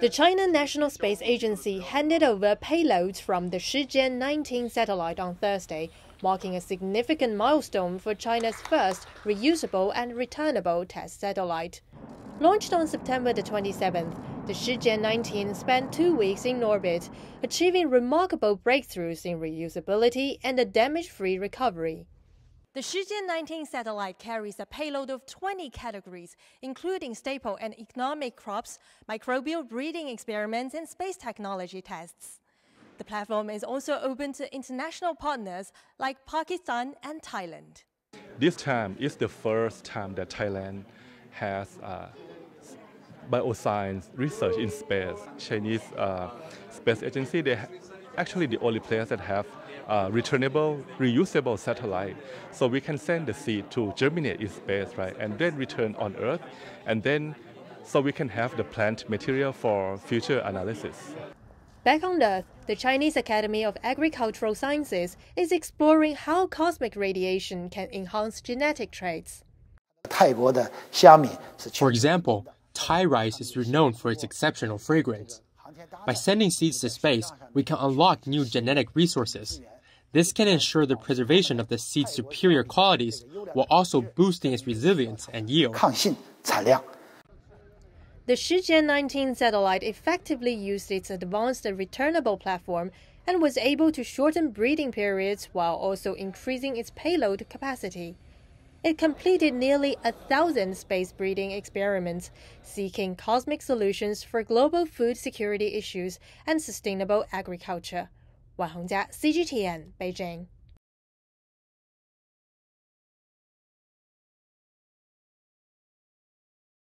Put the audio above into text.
The China National Space Agency handed over payloads from the Shijian 19 satellite on Thursday, marking a significant milestone for China's first reusable and returnable test satellite. Launched on September the 27th, the Shijian 19 spent two weeks in orbit, achieving remarkable breakthroughs in reusability and a damage-free recovery. The Shijian 19 satellite carries a payload of 20 categories, including staple and economic crops, microbial breeding experiments, and space technology tests. The platform is also open to international partners like Pakistan and Thailand. This time is the first time that Thailand has uh, bioscience research in space. Chinese uh, space agency, they actually the only place that have uh, returnable, reusable satellite. So we can send the seed to germinate in space, right, and then return on Earth, and then so we can have the plant material for future analysis. Back on Earth, the Chinese Academy of Agricultural Sciences is exploring how cosmic radiation can enhance genetic traits. For example, Thai rice is renowned for its exceptional fragrance. By sending seeds to space, we can unlock new genetic resources. This can ensure the preservation of the seed's superior qualities while also boosting its resilience and yield. The Shijian 19 satellite effectively used its advanced returnable platform and was able to shorten breeding periods while also increasing its payload capacity. It completed nearly a thousand space breeding experiments, seeking cosmic solutions for global food security issues and sustainable agriculture. 外红家 CGTN 北京。